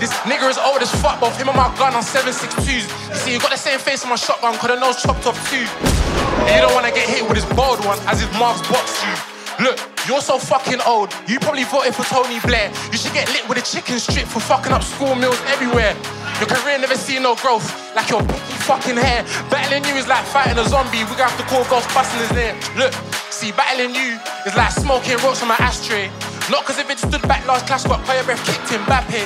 this nigga is old as fuck, both him and my gun on 762s. You see, you got the same face on my shotgun, cause the nose chopped off too. And you don't wanna get hit with his bald one, as his Margs boxed you. Look, you're so fucking old. You probably voted for Tony Blair. You should get lit with a chicken strip for fucking up school meals everywhere. Your career never seen no growth, like your fucking hair. Battling you is like fighting a zombie. We gonna have to call Ghostbusters there. Look, see, battling you is like smoking rocks on my ashtray. Not cause if it stood back last class, got fire breath kicked in Mbappe.